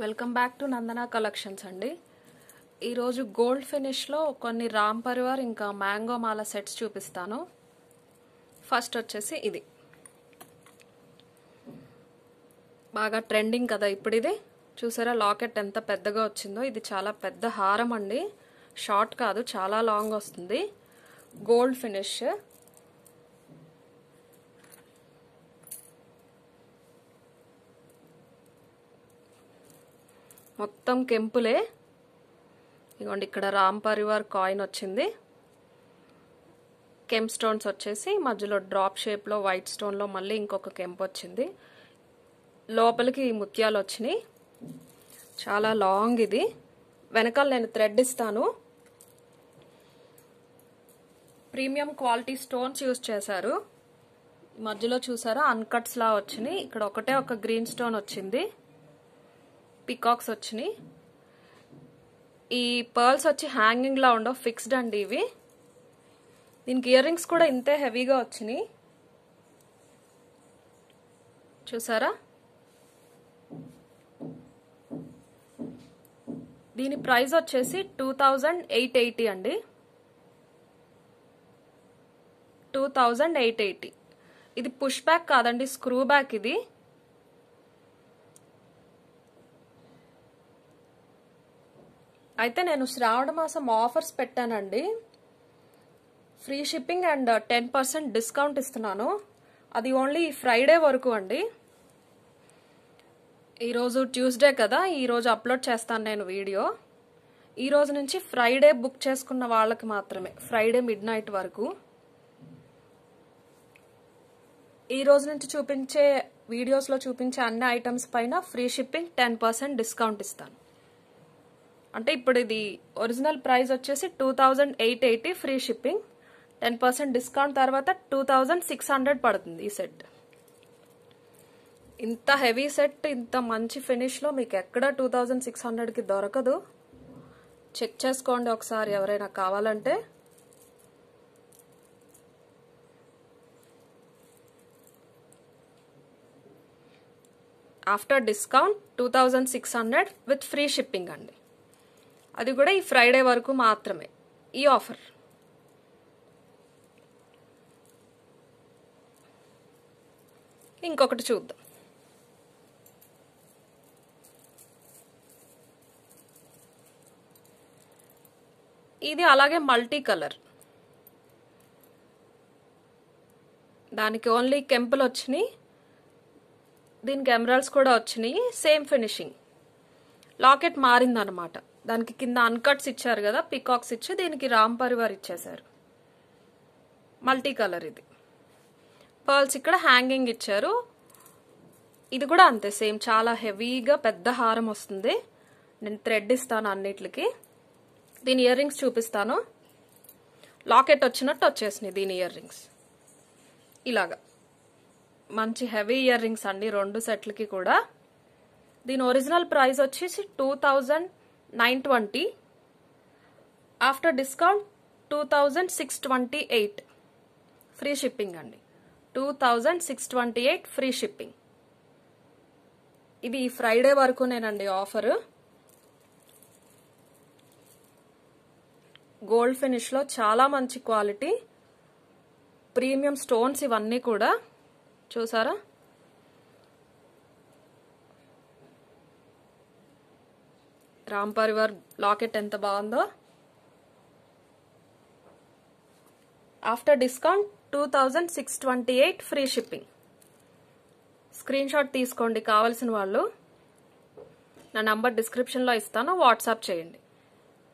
Welcome back to Nandana collections అండి. ఈరోజు gold ఫినిష్లో కొన్ని రామ్ పరివార్ ఇంకా మ్యాంగో మాల సెట్స్ చూపిస్తాను. ఫస్ట్ వచ్చేసి ఇది. బాగా ట్రెండింగ్ కదా ఇప్పుడు ఇది చూసారా లాకెట్ ఎంత పెద్దగా వచ్చిందో. ఇది చాలా పెద్ద హారం అండి. షార్ట్ కాదు చాలా లాంగ్ వస్తుంది. Gold finish. మొత్తం కెంపులే. ఇదిగోండి ఇక్కడ రామ్ పరివార్ కాయిన్ వచ్చింది. కెంప్ స్టోన్స్ వచ్చేసి మధ్యలో డ్రాప్ షేప్లో వైట్ స్టోన్లో మళ్ళీ ఇంకొక కెంప్ వచ్చింది. లోపలికి ముత్యాలు వచ్చినాయి. చాలా లాంగ్ ఇది. వెనకాల నేను థ్రెడ్ ఇస్తాను. ప్రీమియం క్వాలిటీ స్టోన్స్ యూజ్ చేశారు. మధ్యలో చూసారా? అన్కట్స్లా వచ్చినాయి. ఇక్కడ ఒకటే ఒక గ్రీన్ స్టోన్ వచ్చింది. పికాక్స్ వచ్చినాయి. ఈ పర్ల్స్ వచ్చి హ్యాంగింగ్లా ఉండవు ఫిక్స్డ్ అండి ఇవి. దీనికి ఇయర్ రింగ్స్ కూడా ఇంతే హెవీగా వచ్చినాయి. చూసారా? దీని ప్రైస్ వచ్చేసి టూ థౌజండ్ ఎయిట్ ఎయిటీ అండి. Two thousand eight eighty. ఇది పుష్ బ్యాక్ కాదండి స్క్రూ బ్యాక్ ఇది. అయితే నేను శ్రావణ మాసం ఆఫర్స్ పెట్టానండి. Free shipping and ten percent discount ఇస్తున్నాను. అది ఓన్లీ ఫ్రైడే వరకు అండి. ఈరోజు ట్యూస్డే కదా ఈరోజు అప్లోడ్ చేస్తాను నేను వీడియో. ఈరోజు నుంచి ఫ్రైడే బుక్ చేసుకున్న వాళ్ళకి మాత్రమే ఫ్రైడే మిడ్ నైట్ వరకు. ఈ రోజు నుంచి చూపించే వీడియోస్లో చూపించే అన్ని ఐటమ్స్ పైన free shipping ten percent discount ఇస్తాను. అంటే ఇప్పుడు ఇది ఒరిజినల్ ప్రైస్ వచ్చేసి two thousand eight eighty free shipping ten percent discount తర్వాత టూ థౌజండ్ సిక్స్ హండ్రెడ్ పడుతుంది ఈ సెట్ ఇంత హెవీ సెట్ ఇంత మంచి ఫినిష్లో మీకు ఎక్కడ టూ థౌజండ్ సిక్స్ హండ్రెడ్కి దొరకదు. చెక్ చేసుకోండి ఒకసారి ఎవరైనా కావాలంటే. After discount two thousand six hundred with free shipping అండి. అది కూడా ఈ ఫ్రైడే వరకు మాత్రమే. ఈ ఆఫర్. ఇంకొకటి చూద్దాం. ఇది అలాగే మల్టీ కలర్. దానికి ఓన్లీ కెంపులు వచ్చినాయి. దీనికి ఎమరాల్డ్స్ కూడా వచ్చినాయి. Same finishing. లాకెట్ మారిందనమాట దానికి కింద అన్కట్స్ ఇచ్చారు కదా పికాక్స్ ఇచ్చి దీనికి రామ్ పరివార్ ఇచ్చేశారు. మల్టీ కలర్ ఇది. పర్ల్స్ ఇక్కడ హ్యాంగింగ్ ఇచ్చారు. ఇది కూడా అంతే సేమ్ చాలా హెవీగా పెద్ద హారం వస్తుంది. నేను థ్రెడ్ ఇస్తాను అన్నిటికి దీని ఇయర్ రింగ్స్ చూపిస్తాను. లాకెట్ వచ్చినట్టు వచ్చేసినాయి దీని ఇయర్ రింగ్స్ ఇలాగా. మంచి హెవీ ఇయర్ రింగ్స్ అండి రెండు సెట్లకి కూడా. దీని ఒరిజినల్ ప్రైస్ వచ్చేసి two thousand nine twenty after discount two thousand six twenty eight. Free shipping అండి. Two thousand six twenty eight free shipping. ఇది ఈ ఫ్రైడే వరకునేనండి ఆఫరు. గోల్డ్ ఫినిష్లో చాలా మంచి క్వాలిటీ. ప్రీమియం స్టోన్స్ ఇవన్నీ కూడా. చూసారా? రామ్ పరివార్ లాకెట్ ఎంత బాగుందో. After discount two thousand six twenty eight free shipping. Screenshot తీసుకోండి కావాల్సిన వాళ్ళు. నా నంబర్ డిస్క్రిప్షన్లో ఇస్తాను వాట్సాప్ చేయండి.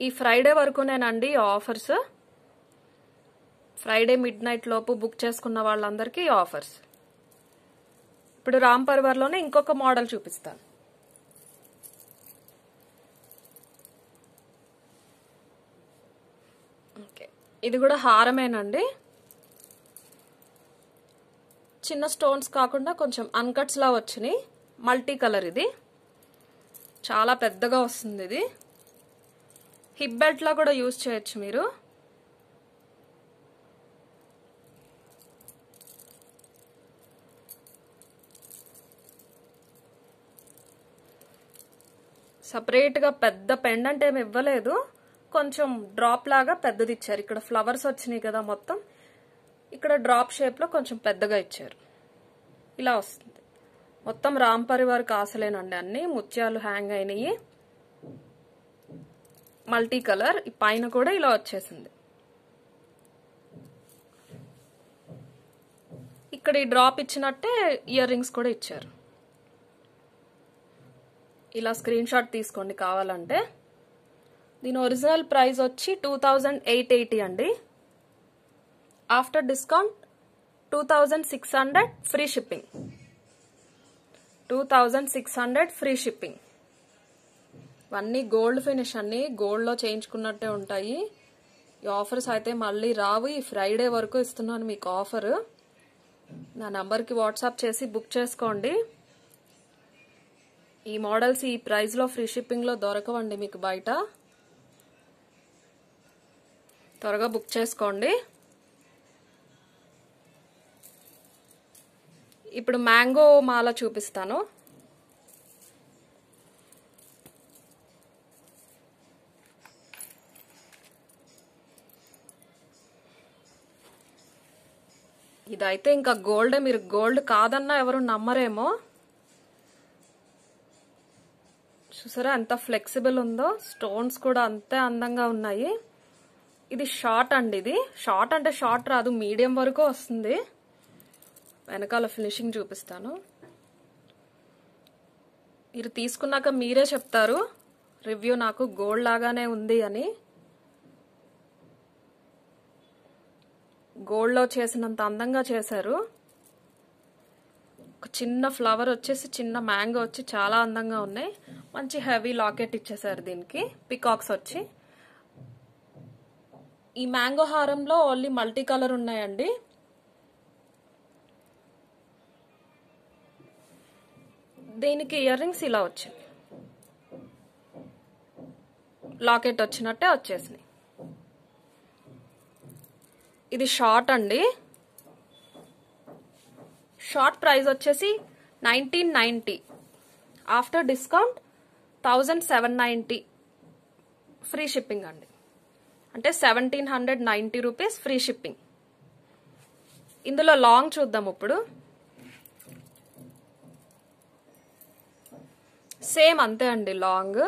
ఈ ఫ్రైడే వరకు నేనండి ఆఫర్స్. ఫ్రైడే మిడ్ నైట్ లోపు బుక్ చేసుకున్న వాళ్ళందరికీ ఆఫర్స్. ఇప్పుడు రామ్ పరివార్లోనే ఇంకొక మోడల్ చూపిస్తాను ఓకే ఇది కూడా హారమేనండి. చిన్న స్టోన్స్ కాకుండా కొంచెం అన్కట్స్లా వచ్చినాయి. మల్టీ కలర్ ఇది. చాలా పెద్దగా వస్తుంది ఇది. హిప్ బెల్ట్లా కూడా యూజ్ చేయొచ్చు మీరు. సపరేట్గా పెద్ద పెండెంట్ ఏమి ఇవ్వలేదు. కొంచెం డ్రాప్ లాగా పెద్దది ఇచ్చారు. ఇక్కడ ఫ్లవర్స్ వచ్చినాయి కదా మొత్తం. ఇక్కడ డ్రాప్ షేప్లో కొంచెం పెద్దగా ఇచ్చారు. ఇలా వస్తుంది. మొత్తం రామ్ పరివార్ కాసలేనండి అన్ని. ముత్యాలు హ్యాంగ్ అయినాయి. మల్టీ కలర్ పైన కూడా ఇలా వచ్చేసింది. ఇక్కడ ఈ డ్రాప్ ఇచ్చినట్టే ఇయర్ రింగ్స్ కూడా ఇచ్చారు. ఇలా స్క్రీన్ షాట్ తీసుకోండి కావాలంటే. దీని ఒరిజినల్ ప్రైస్ వచ్చి టూ థౌజండ్ ఎయిట్ ఎయిటీ అండి. After discount two thousand six hundred free shipping. Two thousand six hundred free shipping. ఇవన్నీ గోల్డ్ ఫినిష్ అన్ని గోల్డ్లో చేయించుకున్నట్టే ఉంటాయి. ఈ ఆఫర్స్ అయితే మళ్ళీ రావు. ఈ ఫ్రైడే వరకు ఇస్తున్నాను మీకు ఆఫర్. నా నంబర్కి వాట్సాప్ చేసి బుక్ చేసుకోండి. ఈ మోడల్స్ ఈ ప్రైస్లో ఫ్రీ షిప్పింగ్లో దొరకవండి మీకు బయట. త్వరగా బుక్ చేసుకోండి. ఇప్పుడు మ్యాంగో మాల చూపిస్తాను. ఇదైతే ఇంకా గోల్డ్ మీరు గోల్డ్ కాదన్నా ఎవరు నమ్మరేమో. చూసారా ఎంత ఫ్లెక్సిబుల్ ఉందో? స్టోన్స్ కూడా అంతే అందంగా ఉన్నాయి. ఇది షార్ట్ అండి ఇది. షార్ట్ అంటే షార్ట్ రాదు మీడియం వరకు వస్తుంది. వెనకాల ఫినిషింగ్ చూపిస్తాను. మీరు తీసుకున్నాక మీరే చెప్తారు రివ్యూ నాకు గోల్డ్ లాగానే ఉంది అని. గోల్డ్లో చేసినంత అందంగా చేశారు. ఒక చిన్న ఫ్లవర్ వచ్చేసి చిన్న మ్యాంగో వచ్చి చాలా అందంగా ఉన్నాయి. మంచి హెవీ లాకెట్ ఇచ్చేసారు దీనికి పికాక్స్ వచ్చి. ఈ మ్యాంగో హారంలో ఓన్లీ మల్టీ కలర్ ఉన్నాయండి. దీనికి ఇయర్ రింగ్స్ ఇలా వచ్చింది లాకెట్ వచ్చినట్టే వచ్చేసినాయి. ఇది షార్ట్ అండి. షార్ట్ ప్రైస్ వచ్చేసి nineteen ninety after discount thousand seven ninety free shipping అండి. అంటే seventeen hundred ninety rupees free shipping ఇందులో లాంగ్ చూద్దాం ఇప్పుడు. సేమ్ అంతే అండి లాంగ్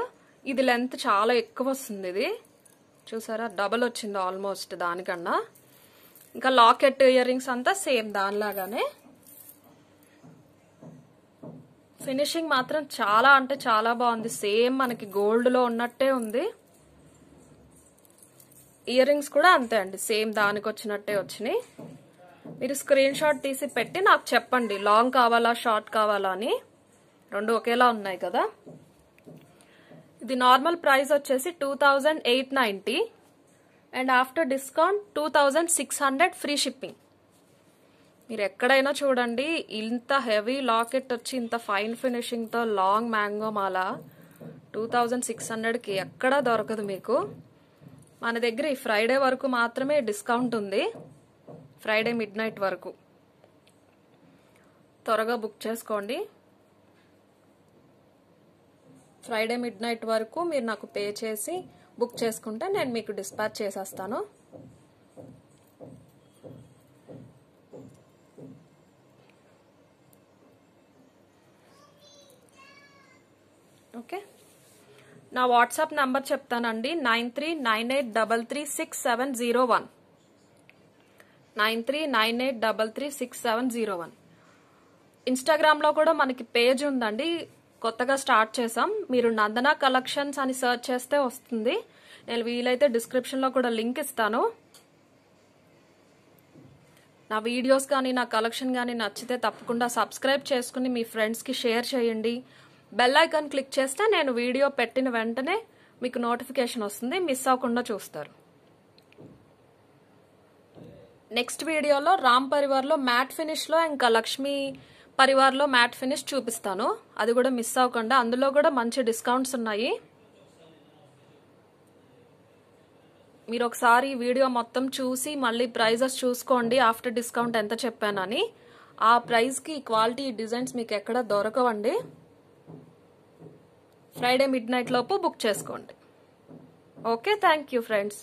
ఇది లెంత్ చాలా ఎక్కువ వస్తుంది ఇది. చూసారా డబల్ వచ్చింది ఆల్మోస్ట్ దానికన్నా. ఇంకా లాకెట్ ఇయర్ రింగ్స్ అంతా సేమ్ దానిలాగానే. ఫినిషింగ్ మాత్రం చాలా అంటే చాలా బాగుంది. సేమ్ మనకి గోల్డ్లో ఉన్నట్టే ఉంది. ఇయర్ రింగ్స్ కూడా అంతే అండి. సేమ్ దానికి వచ్చినట్టే వచ్చినాయి. మీరు స్క్రీన్ షాట్ తీసి పెట్టి నాకు చెప్పండి. లాంగ్ కావాలా షార్ట్ కావాలా అని. రెండు ఒకేలా ఉన్నాయి కదా. ఇది నార్మల్ ప్రైస్ వచ్చేసి two thousand eight ninety. And after discount two thousand six hundred free shipping. మీరు ఎక్కడైనా చూడండి ఇంత హెవీ లాకెట్ వచ్చి ఇంత ఫైన్ ఫినిషింగ్తో లాంగ్ మ్యాంగో మాల టూ థౌజండ్ సిక్స్ హండ్రెడ్కి ఎక్కడా దొరకదు మీకు. మన దగ్గర ఈ ఫ్రైడే వరకు మాత్రమే డిస్కౌంట్ ఉంది. ఫ్రైడే మిడ్ నైట్ వరకు. త్వరగా బుక్ చేసుకోండి. ఫ్రైడే మిడ్ నైట్ వరకు మీరు నాకు పే చేసి బుక్ చేసుకుంటే నేను మీకు డిస్పాచ్ చేసేస్తాను. ఓకే? నా వాట్సాప్ నంబర్ చెప్తానండి. Nine three nine eight double three six seven zero one. Nine three nine eight double three six seven zero one. ఇన్స్టాగ్రామ్లో కూడా మనకి పేజ్ ఉందండి. కొత్తగా స్టార్ట్ చేసాం మీరు నందన కలెక్షన్స్ అని సెర్చ్ చేస్తే వస్తుంది. నేను వీలైతే డిస్క్రిప్షన్లో కూడా లింక్ ఇస్తాను. నా వీడియోస్ కానీ నా కలెక్షన్ కానీ నచ్చితే తప్పకుండా సబ్స్క్రైబ్ చేసుకుని మీ ఫ్రెండ్స్కి షేర్ చేయండి. బెల్ ఐకాన్ క్లిక్ చేస్తే నేను వీడియో పెట్టిన వెంటనే మీకు నోటిఫికేషన్ వస్తుంది. మిస్ అవ్వకుండా చూస్తారు. నెక్స్ట్ వీడియోలో రామ్ పరివార్లో మ్యాట్ ఫినిష్లో ఇంకా లక్ష్మీ పరివార్లో మ్యాట్ ఫినిష్ చూపిస్తాను. అది కూడా మిస్ అవ్వకుండా. అందులో కూడా మంచి డిస్కౌంట్స్ ఉన్నాయి. మీరు ఒకసారి వీడియో మొత్తం చూసి మళ్ళీ ప్రైజెస్ చూసుకోండి. ఆఫ్టర్ డిస్కౌంట్ ఎంత చెప్పానని. ఆ ప్రైస్కి క్వాలిటీ డిజైన్స్ మీకు ఎక్కడ దొరకవండి. ఫ్రైడే మిడ్ నైట్ లోపు బుక్ చేసుకోండి. Okay thank you friends